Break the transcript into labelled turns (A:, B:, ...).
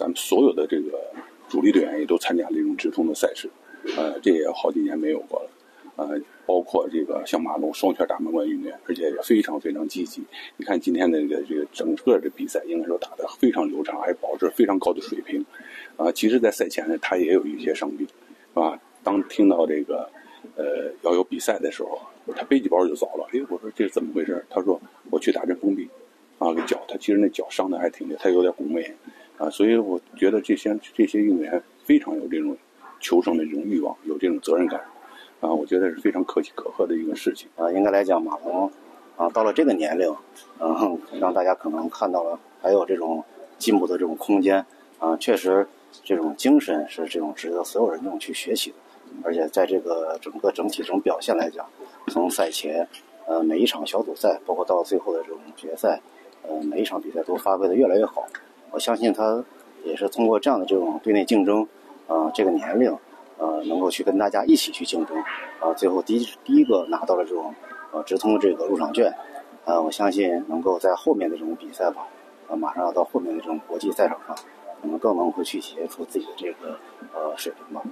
A: 咱们所有的这个主力队员也都参加这种直通的赛事，呃，这也好几年没有过了。呃，包括这个像马龙双圈大满贯运动员，而且也非常非常积极。你看今天的这个这个整个的比赛，应该说打得非常流畅，还保持非常高的水平。啊，其实，在赛前呢，他也有一些伤病，啊，当听到这个呃要有比赛的时候，他背起包就走了。哎，我说这是怎么回事？他说我去打针封闭，啊，给脚他其实那脚伤的还挺厉害，他有点骨膜炎，啊，所以我觉得这些这些运动员非常有这种求胜的这种欲望，有这种责任感。啊，我觉得是非常可喜可贺的一个事情
B: 啊。应该来讲，马龙啊，到了这个年龄，嗯，让大家可能看到了还有这种进步的这种空间啊。确实，这种精神是这种值得所有人这种去学习的。而且在这个整个整体这种表现来讲，从赛前呃每一场小组赛，包括到最后的这种决赛，呃每一场比赛都发挥的越来越好。我相信他也是通过这样的这种队内竞争啊，这个年龄。呃，能够去跟大家一起去竞争，啊，最后第一第一个拿到了这种呃直通这个入场券，啊，我相信能够在后面的这种比赛吧，啊，马上要到后面的这种国际赛场上，可能更能会去体现出自己的这个呃水平吧。